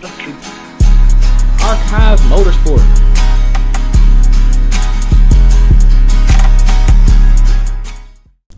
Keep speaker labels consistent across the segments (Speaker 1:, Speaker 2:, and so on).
Speaker 1: Archive Motorsport.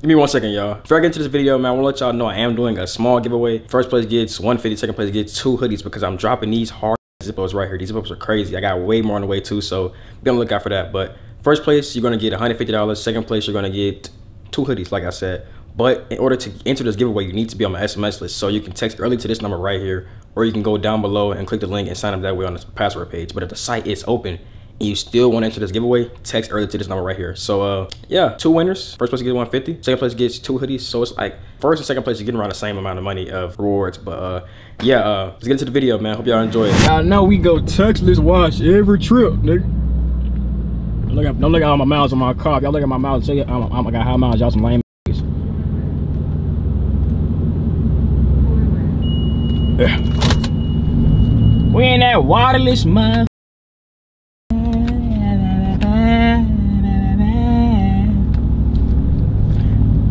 Speaker 1: Give me one second, y'all. Before I get into this video, man, I want to let y'all know I am doing a small giveaway. First place gets 150, second place gets two hoodies because I'm dropping these hard zippos right here. These zippos are crazy. I got way more on the way too, so be on the lookout for that. But first place, you're gonna get $150. Second place, you're gonna get two hoodies, like I said. But in order to enter this giveaway, you need to be on my SMS list. So you can text early to this number right here, or you can go down below and click the link and sign up that way on the password page. But if the site is open and you still want to enter this giveaway, text early to this number right here. So uh yeah, two winners. First place gets 150. Second place gets two hoodies. So it's like first and second place you're getting around the same amount of money of rewards. But uh yeah, uh let's get into the video, man. Hope y'all enjoy it.
Speaker 2: I know we go touchless wash every trip, nigga. Look at, don't look at all my miles on my car. Y'all look at my miles, say I'm, I'm, I got high miles. Y'all some lame. niggas. Yeah. Waterless mud.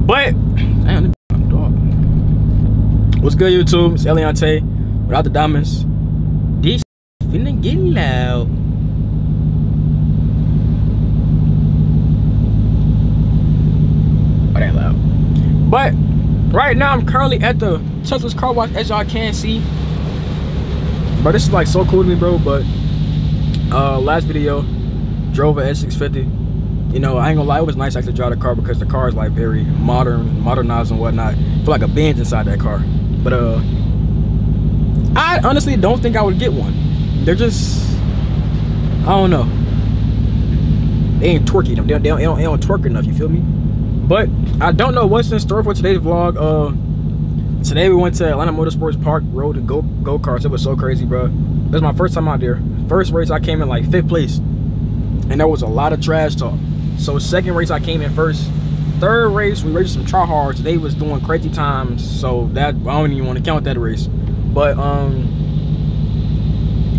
Speaker 2: But, damn, this dog. What's good, YouTube? It's Eliiante without the diamonds. This finna get loud. Oh, that loud. But right now, I'm currently at the Tesla's car wash, as y'all can see. Bro, this is like so cool to me, bro. But uh, last video, drove a S650. You know, I ain't gonna lie, it was nice actually drive the car because the car is like very modern, modernized and whatnot. Feel like a Benz inside that car. But uh, I honestly don't think I would get one. They're just, I don't know. They ain't. They they don't, they don't, they don't twerk enough. You feel me? But I don't know what's in store for today's vlog. Uh, today we went to Atlanta Motorsports Park, rode the go go karts. It was so crazy, bro. This was my first time out there. First race I came in like fifth place, and there was a lot of trash talk. So second race I came in first. Third race we raced some tryhards. They was doing crazy times, so that I don't even want to count that race. But um,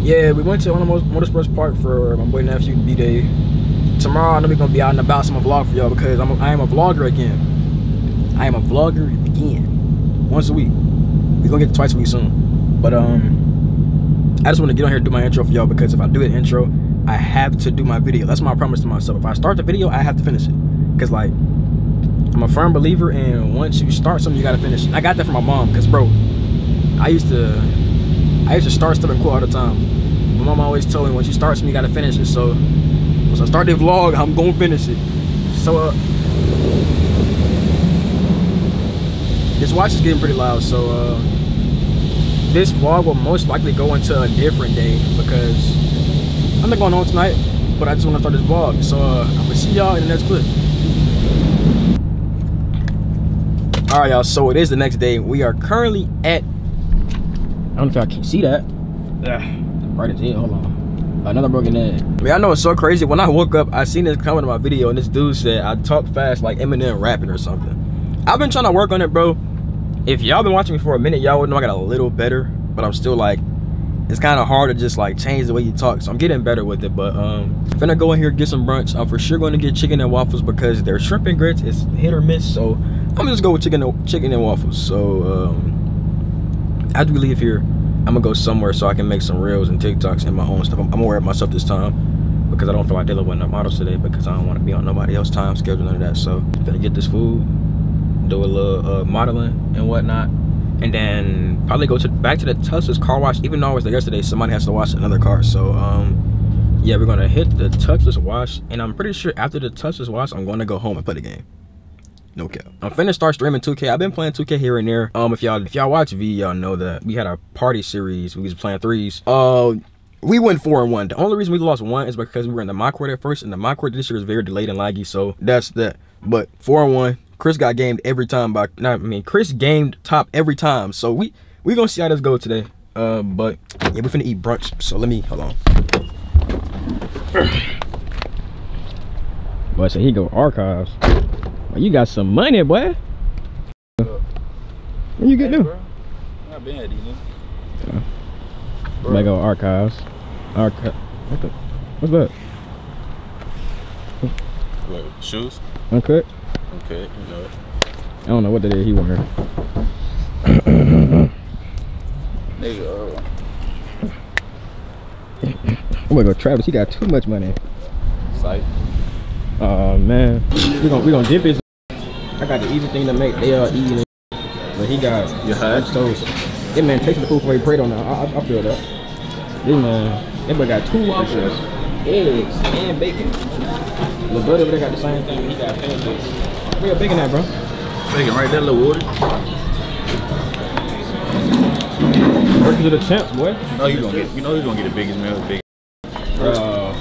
Speaker 2: yeah, we went to Atlanta Motorsports Park for my boy nephew B Day tomorrow I know we're gonna be out and about some vlog for y'all because I'm a, I am a vlogger again. I am a vlogger again. Once a week. We're gonna get twice a week soon. But um I just want to get on here and do my intro for y'all because if I do an intro, I have to do my video. That's my promise to myself. If I start the video, I have to finish it. Cause like I'm a firm believer in once you start something, you gotta finish it. I got that from my mom, cause bro, I used to I used to start stuff and quit all the time. My mom always told me once you start something, you gotta finish it. So once I start the vlog, I'm gonna finish it. So uh this watch is getting pretty loud, so uh this vlog will most likely go into a different day because I'm not going on tonight, but I just want to start this vlog. So uh I'm gonna see y'all in the next clip. Alright y'all, so it is the next day. We are currently at I don't know if y'all can see that. Yeah, right as hell, hold on Another Broken Egg. I mean, I know it's so crazy. When I woke up, I seen this comment in my video, and this dude said I talk fast like Eminem rapping or something. I've been trying to work on it, bro. If y'all been watching me for a minute, y'all would know I got a little better, but I'm still like, it's kind of hard to just like change the way you talk. So I'm getting better with it. But um, finna go in here get some brunch. I'm for sure going to get chicken and waffles because their shrimp and grits is hit or miss. So I'm gonna just go with chicken and chicken and waffles. So um, after we leave here. I'm gonna go somewhere so I can make some reels and TikToks and my own stuff. I'm, I'm gonna wear it myself this time because I don't feel like dealing with no models today because I don't want to be on nobody else's time schedule none of that. So I'm gonna get this food, do a little uh, modeling and whatnot, and then probably go to back to the Tesla's car wash. Even though I was there yesterday, somebody has to wash another car. So um, yeah, we're gonna hit the touchless wash, and I'm pretty sure after the touchless wash, I'm gonna go home and play the game. No cap. I'm finna start streaming 2K. I've been playing 2K here and there. Um, if y'all if y'all watch V, y'all know that we had a party series. We was playing threes. Uh, we went four and one. The only reason we lost one is because we were in the my court at first, and the my court this year is very delayed and laggy. So that's that. But four and one. Chris got gamed every time by. Not, I mean, Chris gamed top every time. So we we gonna see how this go today. Uh, but yeah, we finna eat brunch. So let me hold on. Boy, so he go archives. Oh, you got some money, boy. Where you get
Speaker 3: Hey,
Speaker 2: them?
Speaker 3: bro. Not bad, you know. Bro.
Speaker 2: Lego archives. Archive. What the? What's that?
Speaker 3: What, shoes?
Speaker 2: Uncut?
Speaker 3: Okay, you know.
Speaker 2: I don't know what that is he wearing.
Speaker 3: Nigga,
Speaker 2: I'm gonna go Travis. He got too much money.
Speaker 3: Sight.
Speaker 2: Oh man, we gonna we gonna dip his. I got the easy thing to make. They are eating it, but he got
Speaker 3: You had?
Speaker 2: French toast. That man tasted the food before he prayed on that. I, I, I feel that. This man, that boy got two waffles, eggs, and bacon. The brother over there got the same thing. He got pancakes. Where your bacon at, bro?
Speaker 3: Bacon right there, little water.
Speaker 2: Working to the champs, boy.
Speaker 3: You know you gonna get. You know you gonna get the biggest meal. Big.
Speaker 2: Uh,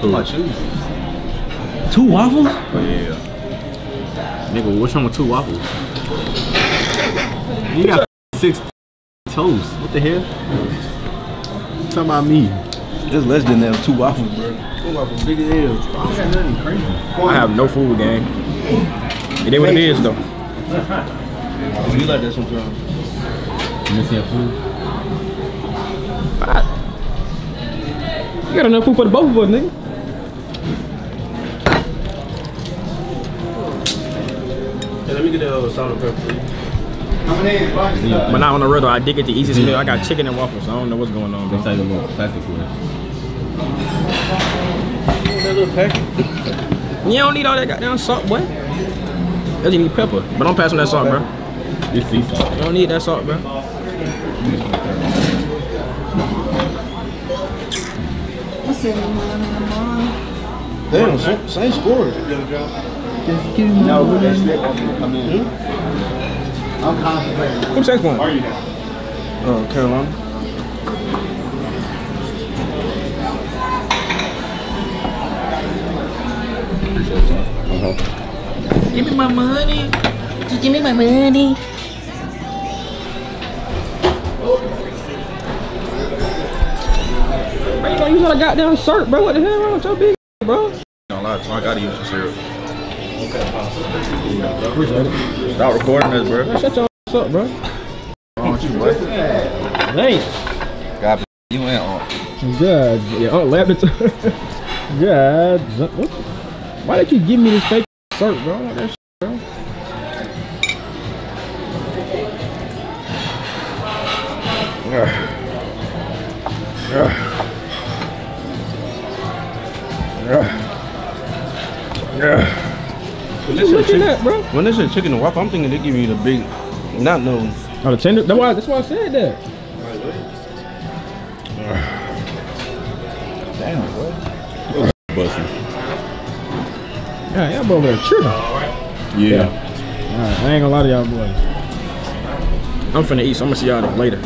Speaker 3: Who? My choose.
Speaker 4: Two waffles?
Speaker 3: Oh yeah.
Speaker 4: Nigga, what's wrong with two waffles? You got six toes. What the hell? Talking about me.
Speaker 3: It's less than that. Two waffles, bro. Two waffles, big as hell. I got nothing crazy.
Speaker 2: I have no food, gang. It is what it is, though.
Speaker 3: You like that sometimes?
Speaker 4: You missing your food?
Speaker 2: You got enough food for the both of us, nigga.
Speaker 3: let me get the uh, salt and pepper.
Speaker 2: But not on the road, though. I did get the easiest meal. I got chicken and waffles. So I don't know what's going on, bro.
Speaker 4: Inside the little plastic food.
Speaker 3: That little.
Speaker 2: You don't need all that goddamn salt, boy. You just need pepper. But don't pass on that salt, bro.
Speaker 4: It's sea salt.
Speaker 2: You don't need that salt, bro.
Speaker 3: Damn, same, same score.
Speaker 5: No, that's it. Come in. I'm concentrating.
Speaker 2: Who's next one? Are you now?
Speaker 3: Oh, uh, Carolina.
Speaker 6: Give me my money. Just give me my money.
Speaker 2: Bro, you gonna use all goddamn shirt, bro. What the hell wrong with your big bro?
Speaker 3: Don't lie, so I gotta use some syrup.
Speaker 2: Appreciate it.
Speaker 3: Stop recording this, bro.
Speaker 2: Man, shut your ass up, bro.
Speaker 3: Wrong you, boy?
Speaker 2: Thanks.
Speaker 3: God, you went on.
Speaker 2: God, yeah, oh, Uncle Laboratory. God, what? Why did you give me this fake shirt, bro? Want that shit, bro.
Speaker 3: When
Speaker 2: What you looking at, bro?
Speaker 3: When this is chicken and waffle, I'm thinking they give you the big, not no.
Speaker 2: Oh, the tender. That's why. That's why I said that.
Speaker 3: Damn, boy.
Speaker 2: Yeah, y'all over there tripping.
Speaker 4: Yeah.
Speaker 2: Alright, I ain't gonna lie to y'all boys. I'm finna eat, so I'm gonna see y'all later.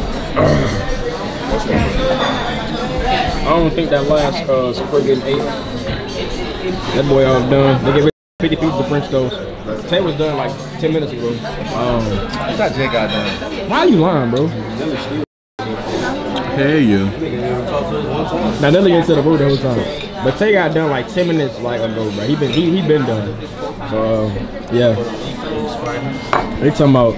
Speaker 2: I don't think that last uh Supreme getting eight. That boy all done. They get rid of 50 pieces of French toast. Tay was done like 10 minutes ago. Um,
Speaker 3: I thought Jay got done.
Speaker 2: why are you lying, bro?
Speaker 4: Hey, you.
Speaker 2: Now Nelly ain't said a word the whole time. But Tay got done like 10 minutes like ago, bro. He been he, he been done. So um, yeah. They talking about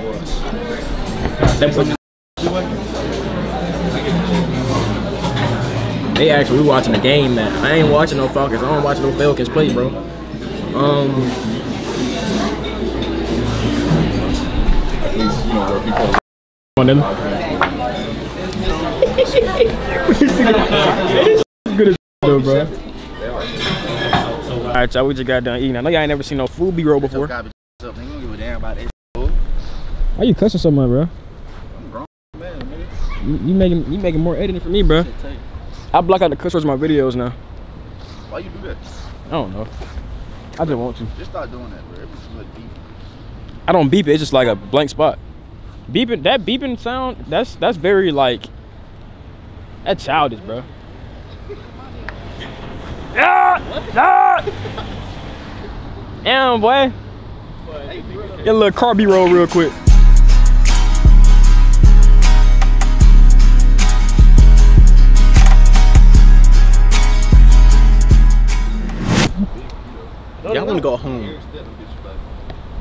Speaker 2: They actually we watching the game now. I ain't watching no Falcons. I don't watch no Falcons play, bro. Um, Come on, Nelly. Good as though, bro. All right, y'all. We just got done eating. I know y'all ain't never seen no food B roll before.
Speaker 3: Garbage up, nigga. Don't give a damn about that.
Speaker 2: Why you cussing so much, bro?
Speaker 3: I'm grown, man, nigga.
Speaker 2: You, you making you making more editing for me, bro. I block out the cuss words in my videos now.
Speaker 3: Why you do that?
Speaker 2: I don't know. I just want to.
Speaker 3: Just start doing that, bro. Every too much.
Speaker 2: I don't beep it. It's just like a blank spot. Beeping that beeping sound. That's that's very like. That's childish, bro. Ah! Ah! Damn, boy. Get a little car B roll real quick.
Speaker 4: Y'all want to go home.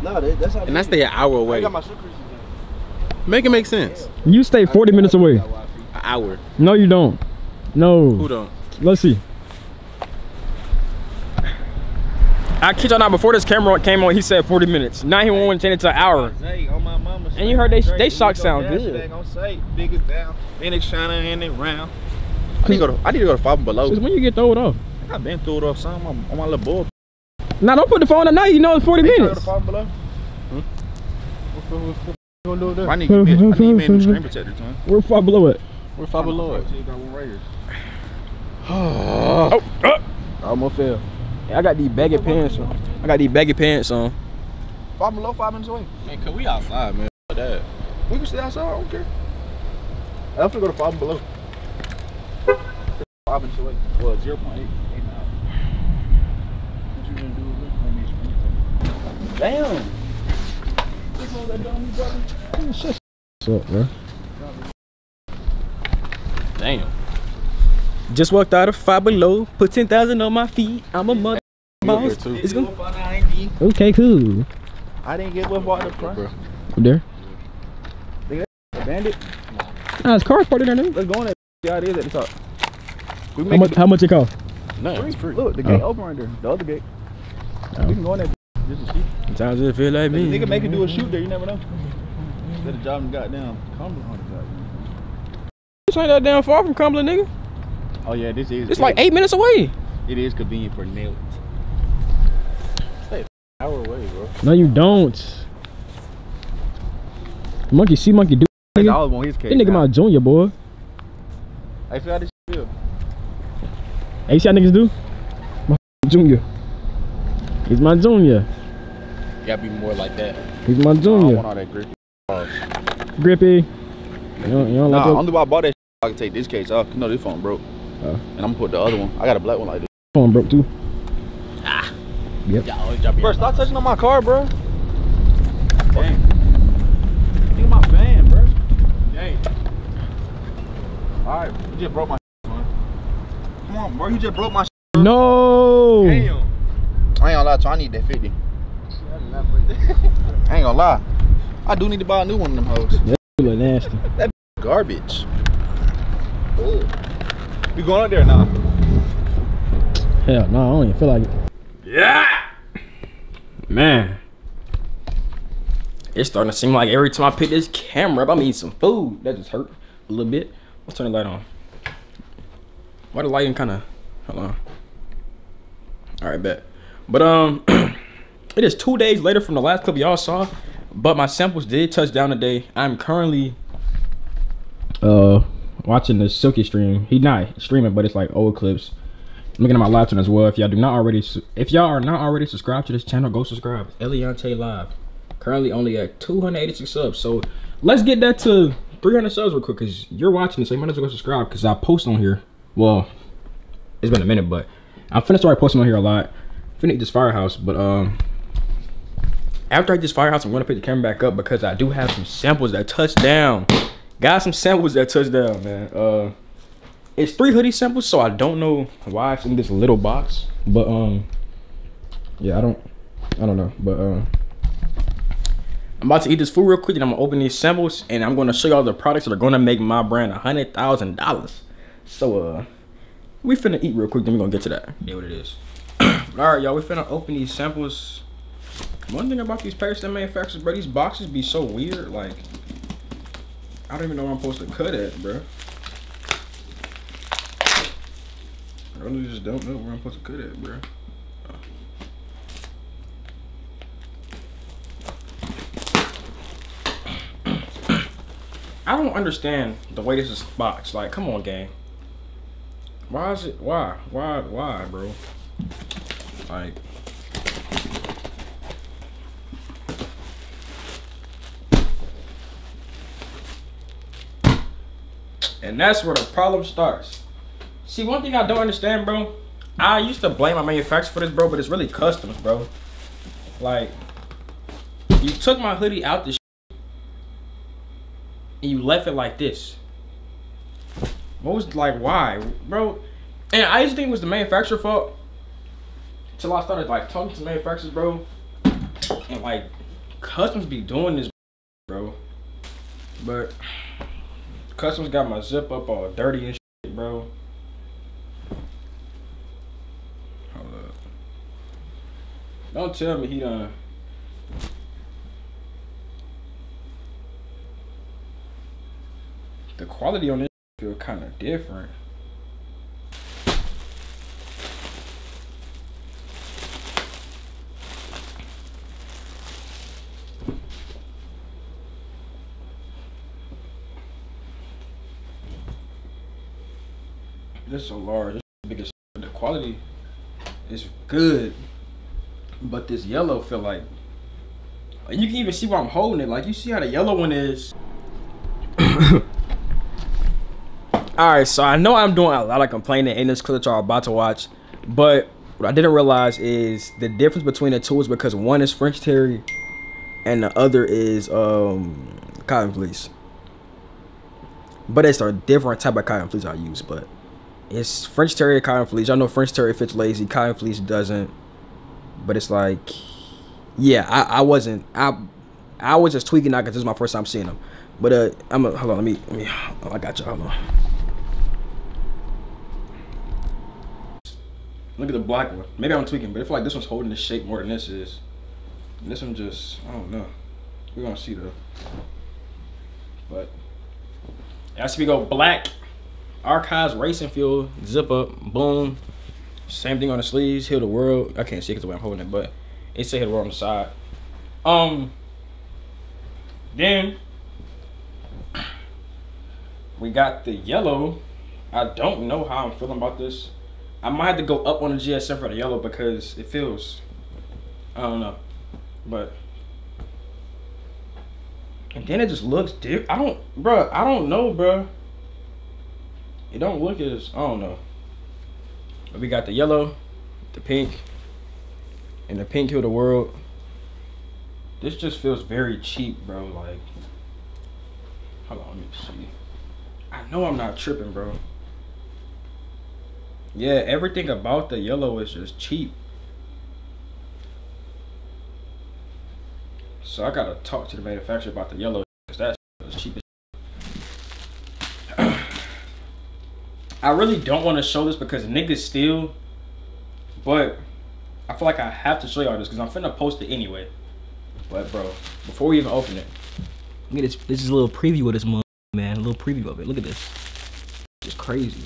Speaker 3: Nah, that, that's how.
Speaker 4: And that's the hour away.
Speaker 3: got my shoe creases in.
Speaker 4: Make it make sense.
Speaker 2: You stay 40 minutes away.
Speaker 4: An hour.
Speaker 2: No, you don't. No.
Speaker 4: Who don't?
Speaker 2: Let's see. I kid y'all not, before this camera came on, he said 40 minutes. Now he want to change it to an hour.
Speaker 3: Hey, on my mama.
Speaker 2: And you heard they- they shock sound good.
Speaker 3: They gonna say biggest down. Phoenix shining and it round. I need to go to I need to go to five and below.
Speaker 4: It's when you get thrown off.
Speaker 3: I've been through it off some on, on my little board.
Speaker 4: Now don't put the phone on now. You know it's 40
Speaker 3: Go to
Speaker 4: minutes.
Speaker 3: five and below. Hmm?
Speaker 5: gonna do there?
Speaker 3: I need to get me, I need me a new screen protector, son.
Speaker 4: Where far below it?
Speaker 5: Where five below it?
Speaker 3: got one right here.
Speaker 4: Oh, oh.
Speaker 5: Almost fell.
Speaker 4: I got these baggy pants on. I got these baggy pants on.
Speaker 3: Five below, five minutes away.
Speaker 5: Man, cause we outside, man. Fuck that.
Speaker 3: We can stay outside. I don't care. I'm gonna go to five below. Five minutes away. Well, zero point eight. eight miles. What you gonna do with it? I need screen. Damn.
Speaker 4: What's up, bro?
Speaker 5: Damn.
Speaker 4: Just walked out of five below, put 10,000 on my feet. I'm a mother boss.
Speaker 5: too.
Speaker 4: It's gonna... Okay, cool.
Speaker 3: I didn't get what water front.
Speaker 5: Bro.
Speaker 4: Up there.
Speaker 3: Bandit.
Speaker 4: Nah, it's cars parked in there, nigga.
Speaker 3: Let's go on that. Yeah, it is at the top. We
Speaker 4: How much, how much it cost?
Speaker 5: No, it's free.
Speaker 3: Look, the gate
Speaker 4: Oh.
Speaker 3: open right there. The other gate.
Speaker 4: Oh.
Speaker 3: We can go on that. Just to see.
Speaker 4: Sometimes it feel like
Speaker 3: The
Speaker 4: me.
Speaker 3: nigga make it do a shoot there. You never know. Instead of driving goddamn Cumberland on the goddamn.
Speaker 4: This ain't that damn far from Cumberland, nigga.
Speaker 3: Oh yeah, this is.
Speaker 4: It's like eight minutes away.
Speaker 3: It is convenient for nails.
Speaker 5: Hour away, bro.
Speaker 4: No, you don't. Monkey see, monkey do.
Speaker 3: I
Speaker 4: Nigga.
Speaker 3: always want his case.
Speaker 4: That nigga my junior, boy.
Speaker 3: I see how this shit feel.
Speaker 4: Hey, you see how niggas do? My junior. He's my junior.
Speaker 5: Gotta be more like that.
Speaker 4: He's my oh,
Speaker 3: I don't
Speaker 4: junior.
Speaker 3: want all that grip.
Speaker 4: Grippy. You don't, you don't
Speaker 3: Nah,
Speaker 4: like
Speaker 3: only why I bought that. Shit, I can take this case oh, off. You know this phone broke.
Speaker 4: Oh.
Speaker 3: And I'm gonna put the other one. I got a black one like this.
Speaker 4: phone broke too. Ah.
Speaker 5: Y'all always drop
Speaker 3: Bro, stop touching on my car, bro. Dang. Think of my fan, bro. Dang. Alright, you just broke my man. Come on, bro. You just broke my
Speaker 4: No.
Speaker 3: Damn. I ain't gonna lie, so I need that 50. I ain't gonna lie. I do need to buy a new one of them hoes.
Speaker 4: You look nasty.
Speaker 3: That Garbage. Oh. You going up there now?
Speaker 4: Hell no, I don't even feel like it.
Speaker 2: Yeah. Man. It's starting to seem like every time I pick this camera up, I'm eating some food. That just hurt a little bit. Let's turn the light on. Why the lighting kind of... Hold on. All right, bet. But, um... it is two days later from the last clip y'all saw. But my samples did touch down today. I'm currently... Uh... Watching the Silky stream. He not streaming, but it's like old clips. I'm looking at my live channel as well. If y'all do not already, if y'all are not already subscribed to this channel, go subscribe. Eliiante Live. Currently only at 286 subs. So let's get that to 300 subs real quick. Cause you're watching this, so you might as well go subscribe. Cause I post on here. Well, it's been a minute, but I'm finna start posting on here a lot. Finna this firehouse, but um, after I this firehouse, I'm gonna pick the camera back up because I do have some samples that touch down. Got some samples that touch down, man. Uh. It's three hoodie samples, so I don't know why it's in this little box. But um, yeah, I don't, I don't know. But um, I'm about to eat this food real quick, and I'm gonna open these samples, and I'm gonna show y'all the products that are gonna make my brand a hundred thousand dollars. So uh, we finna eat real quick, then we gonna get to that. Yeah, what it is. All right, y'all, we finna open these samples. One thing about these Pakistan manufacturers, bro, these boxes be so weird. Like, I don't even know where I'm supposed to cut at, bro. I really just don't know where I'm supposed to cut it, bro. I don't understand the way this is boxed. Like, come on, gang. Why is it? Why? Why? Why, bro? Like. And that's where the problem starts. See, one thing I don't understand, bro. I used to blame my manufacturer for this, bro, but it's really customs, bro. Like, you took my hoodie out the and you left it like this. What was like why, bro? And I used to think it was the manufacturer fault. Till I started like talking to manufacturers, bro. And like customs be doing this, bro. But customs got my zip up all dirty and shit, bro. Hold up. Don't tell me he done. The quality on this feel kind of different. This is a large. This is biggest. The quality is good, but this yellow feel like. And you can even see where I'm holding it. Like you see how the yellow one is. All right, so I know I'm doing a lot of complaining in this clip that y'all about to watch, but what I didn't realize is the difference between the two is because one is French terry, and the other is um cotton fleece. But it's a different type of cotton fleece I use, but it's French terry, cotton fleece. I know French terry fits lazy, cotton fleece doesn't. But it's like, yeah, I, I wasn't I I was just tweaking out because this is my first time seeing them. But uh, I'm a, hold on, let me let me. Oh, I got you. Hold on. Look at the black one. Maybe I'm tweaking, but I feel like this one's holding the shape more than this is. And this one just, I don't know. We're gonna see though. But as we go black, archives racing fuel, zip up, boom. Same thing on the sleeves, heal the world. I can't see because the way I'm holding it, but it say heal the world on the side. Um then we got the yellow. I don't know how I'm feeling about this. I might have to go up on the GSM for the yellow because it feels, I don't know, but. And then it just looks different. I don't, bro. I don't know, bro. It don't look as, I don't know. But we got the yellow, the pink, and the pink heal the world. This just feels very cheap, bro. Like, hold on, let me see. I know I'm not tripping, bro. Yeah, everything about the yellow is just cheap. So I gotta talk to the manufacturer about the yellow because that's cheap as I really don't want to show this because niggas steal, but I feel like I have to show y'all this because I'm finna post it anyway. But bro, before we even open it, look at this. This is a little preview of this month, man. A little preview of it. Look at this. It's crazy.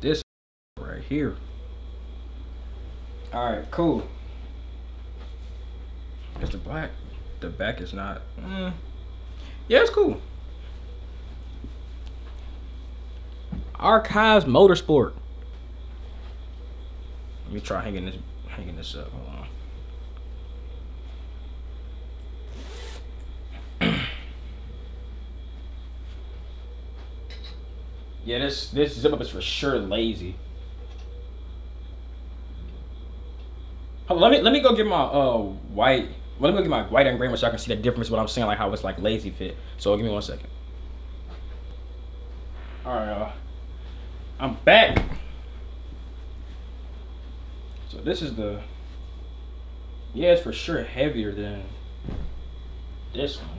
Speaker 2: This right here. All right, cool. Is the black? The back is not. Mm. Yeah, it's cool. Archives Motorsport. Let me try hanging this hanging this up. Hold on. Yeah, this this zip up is for sure lazy. Hold on, let me let me go get my uh white. Well, let me go get my white and gray one so I can see the difference. What I'm saying, like how it's like lazy fit. So give me one second. All right, uh, I'm back. So this is the. Yeah, it's for sure heavier than this one.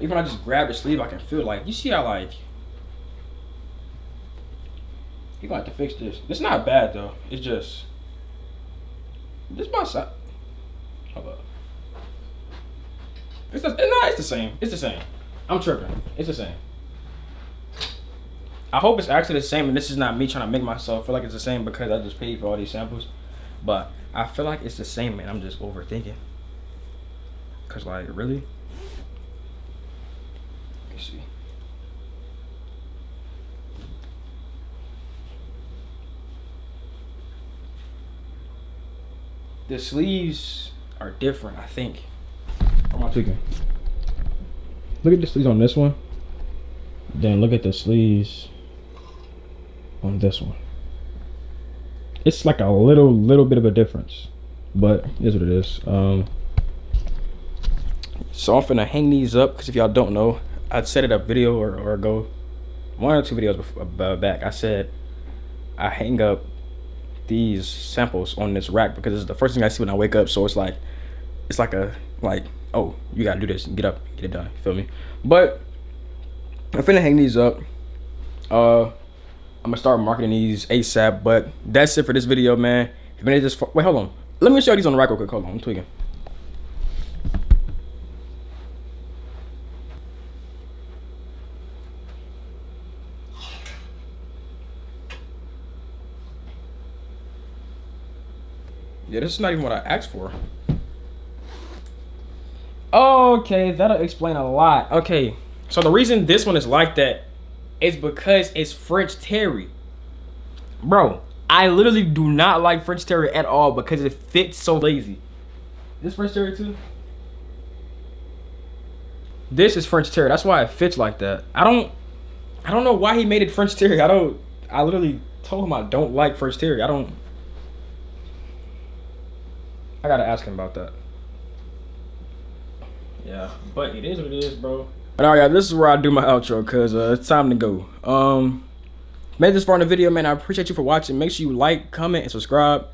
Speaker 2: even I just grab the sleeve, I can feel like you see how like you gonna have to fix this. It's not bad though. It's just this my side. Hold up. It's the, it's the same. It's the same. I'm tripping. It's the same. I hope it's actually the same, and this is not me trying to make myself feel like it's the same because I just paid for all these samples. But I feel like it's the same, man. I'm just overthinking. Cause like really. Let me see. The sleeves are different, I think. Am I tweaking? Look at the sleeves on this one. Then look at the sleeves on this one. It's like a little, little bit of a difference, but it is what it is. Um, so I'm finna hang these up because if y'all don't know, I set it up video or, or ago, one or two videos before, back. I said I hang up these samples on this rack because it's the first thing I see when I wake up. So it's like, it's like a like, oh, you gotta do this, get up, get it done. Feel me? But I'm finna hang these up. Uh, I'm gonna start marketing these ASAP. But that's it for this video, man. If just wait, hold on. Let me show these on the rack real quick. Hold on, I'm tweaking. Yeah, this is not even what I asked for. Okay, that'll explain a lot. Okay, so the reason this one is like that is because it's French terry. Bro, I literally do not like French terry at all because it fits so lazy. This French terry too? This is French terry. That's why it fits like that. I don't I don't know why he made it French terry. I don't I literally told him I don't like French terry. I don't I gotta ask him about that. Yeah, but it is what it is, bro. But all right, this is where I do my outro, cause uh, it's time to go. Um, made this far in the video, man. I appreciate you for watching. Make sure you like, comment, and subscribe.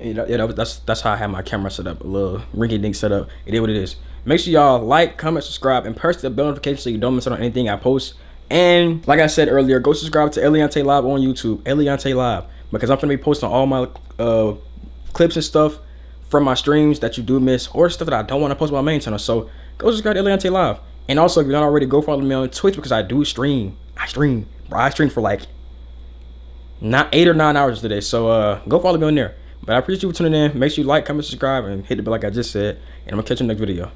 Speaker 2: And, yeah, that's that's how I have my camera set up, a little rinky dink set up. It is what it is. Make sure y'all like, comment, subscribe, and press the bell notification so you don't miss out on anything I post. And like I said earlier, go subscribe to Eliiante Live on YouTube, Eliiante Live, because I'm gonna be posting all my uh, clips and stuff from my streams that you do miss or stuff that I don't want to post on my main channel. So go subscribe to Eliiante Live. And also, if you're not already, go follow me on Twitch because I do stream. I stream, bro. I stream for like not eight or nine hours today. So uh, go follow me on there. But I appreciate you tuning in. Make sure you like, comment, subscribe, and hit the bell like I just said. And I'm gonna catch you in the next video.